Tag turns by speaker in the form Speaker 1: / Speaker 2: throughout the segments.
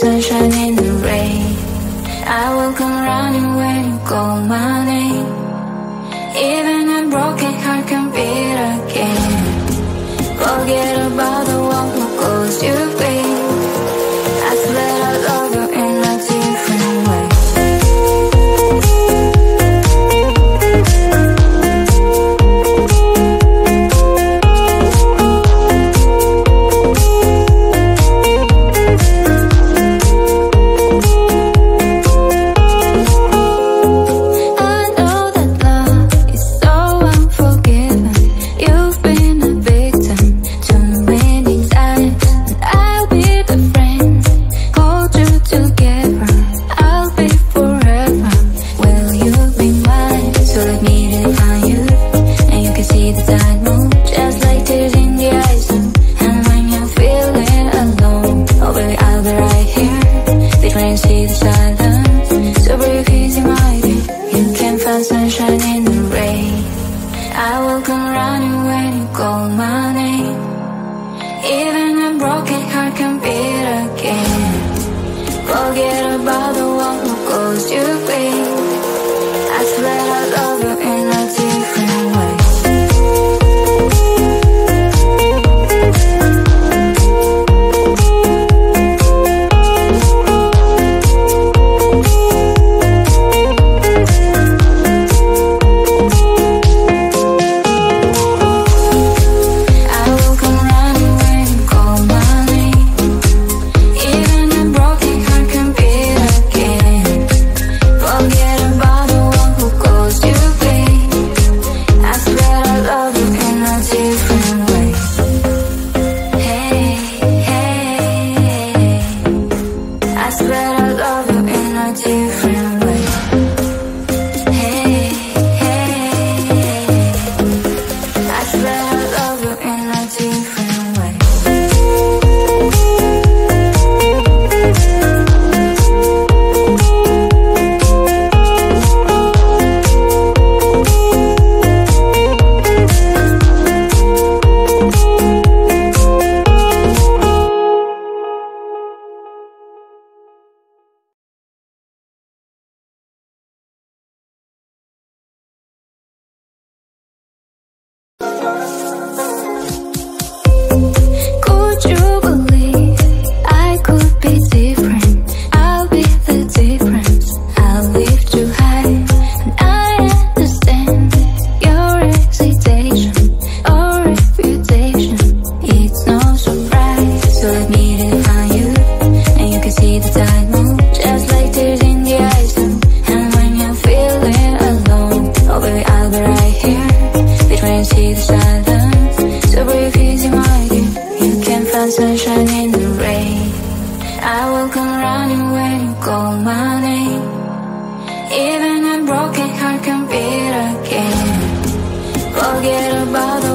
Speaker 1: sunshine in the rain. I will come running when you call my name. Even a broken heart can beat again. Forget about in the rain. I will come running when you call my name Even a broken heart can beat again. Forget about the one who caused you pain. I swear I love you. broken heart can beat again. Forget about the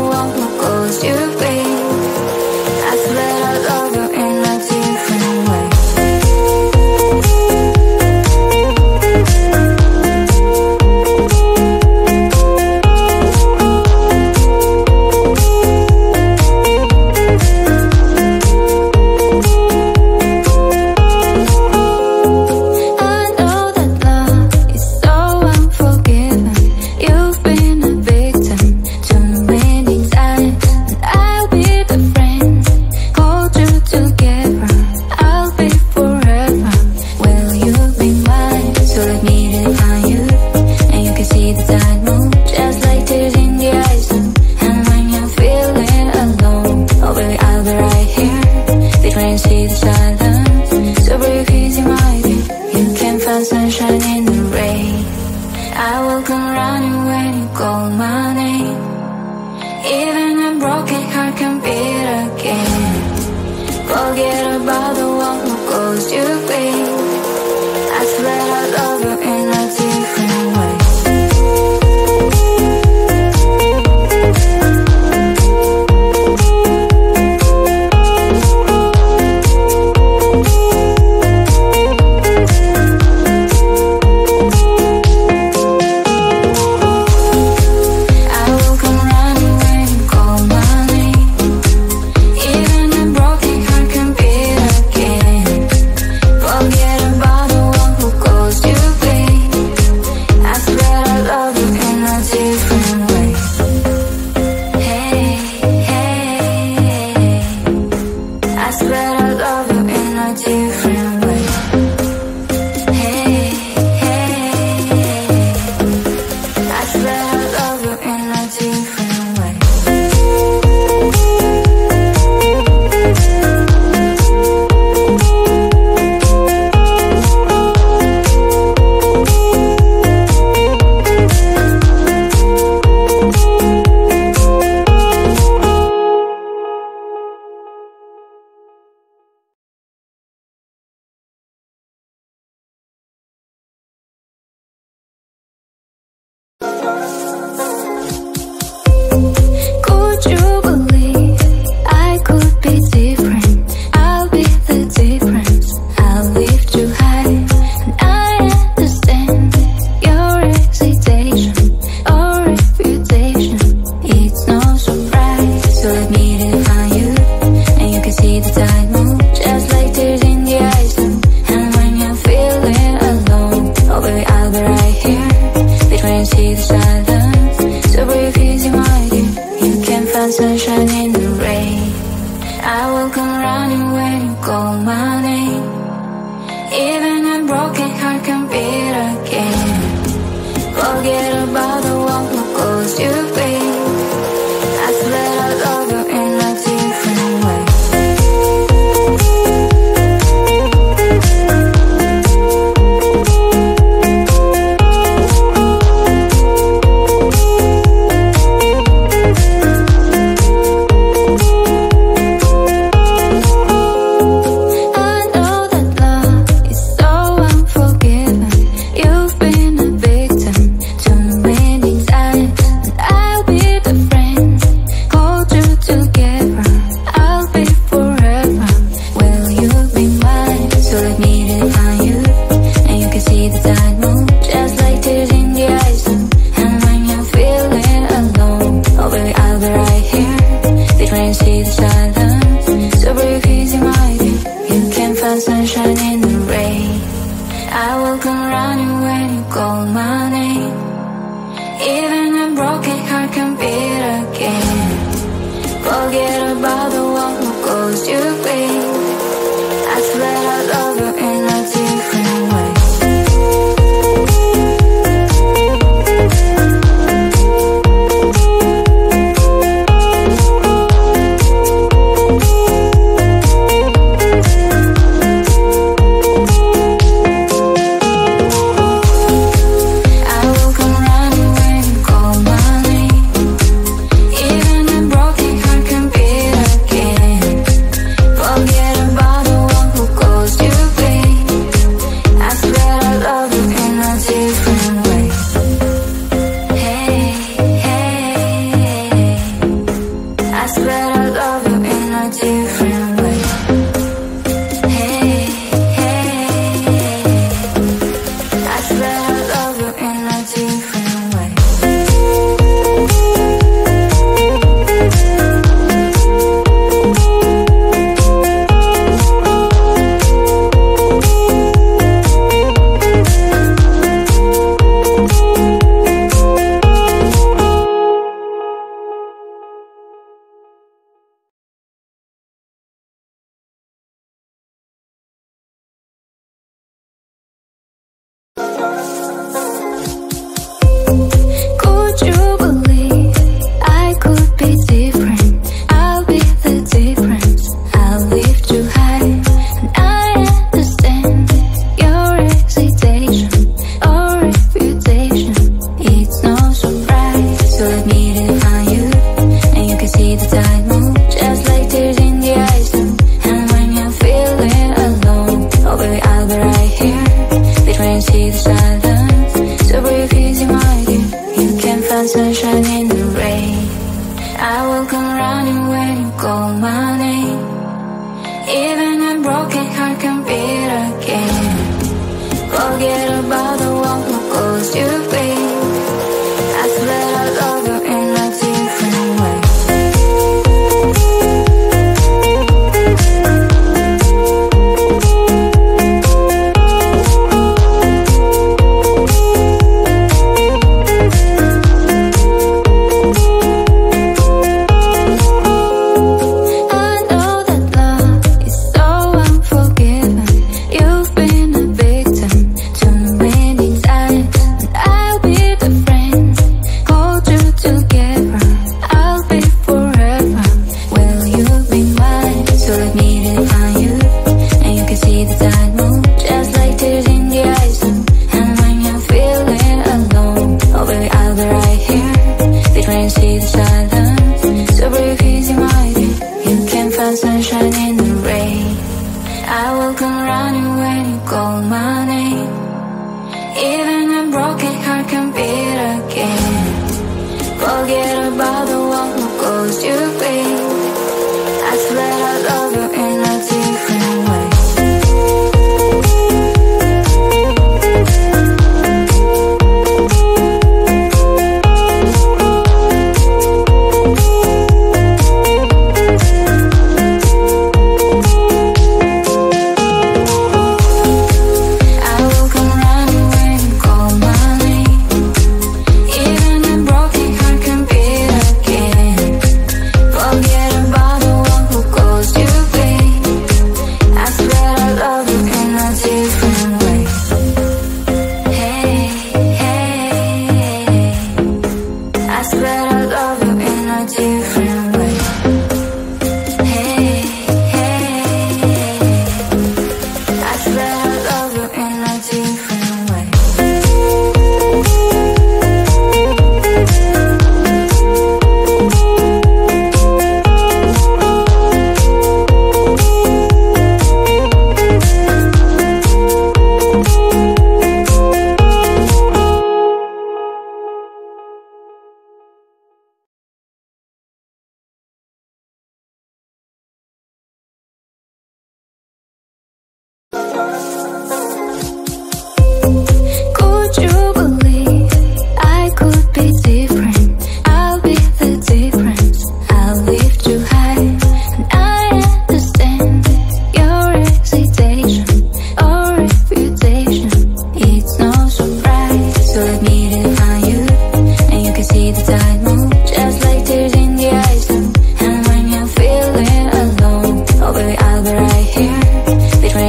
Speaker 1: love you in a different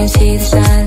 Speaker 1: see the signs